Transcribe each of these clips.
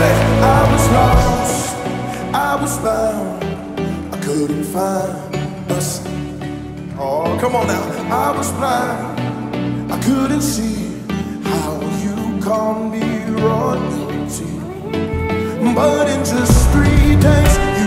I was lost, I was bound, I couldn't find us. Oh, come on now. I was blind, I couldn't see how you called me royalty. But in just three days.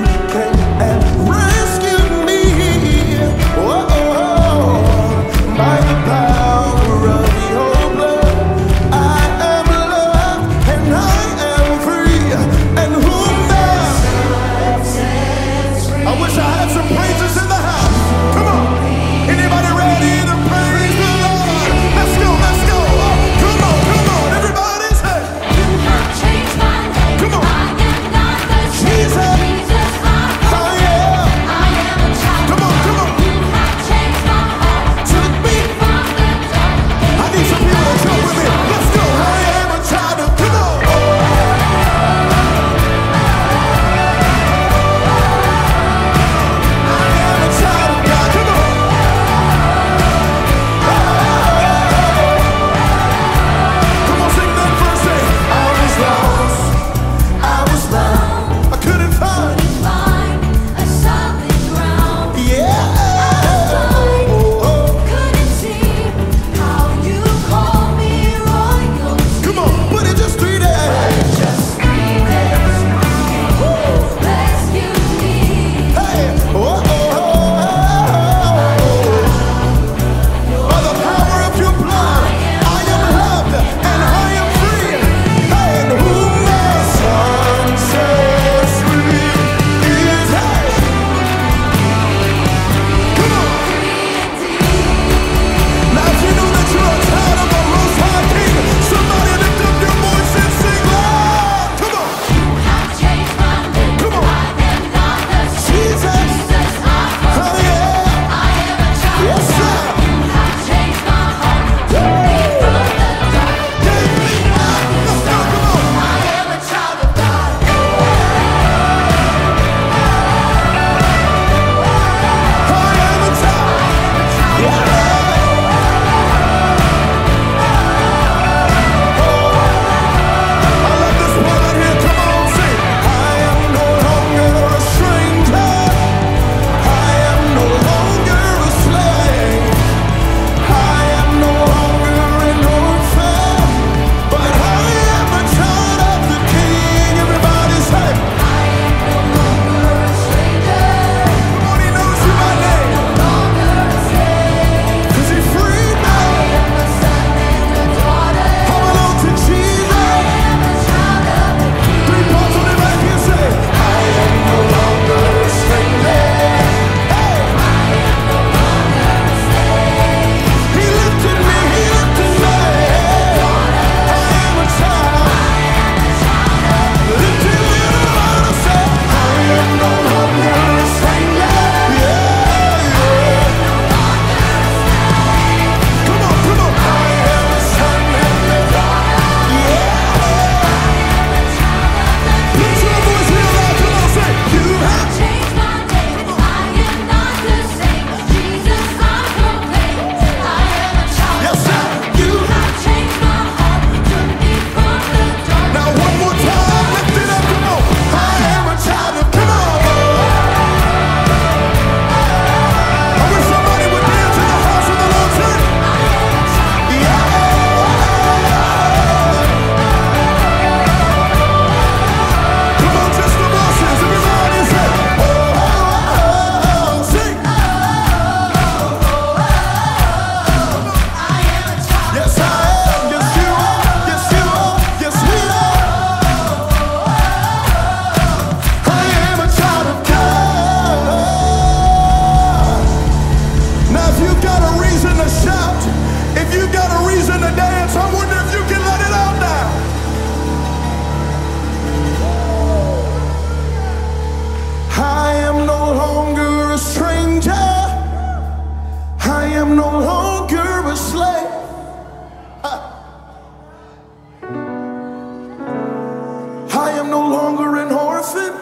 no longer an orphan,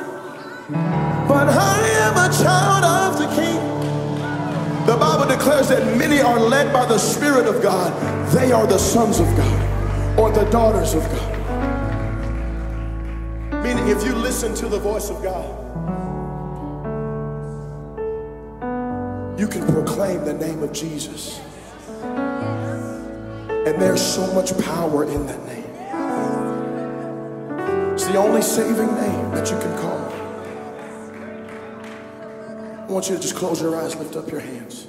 but I am a child of the King. The Bible declares that many are led by the Spirit of God. They are the sons of God or the daughters of God. Meaning, if you listen to the voice of God, you can proclaim the name of Jesus. And there's so much power in that name. The only saving name that you can call. I want you to just close your eyes, lift up your hands.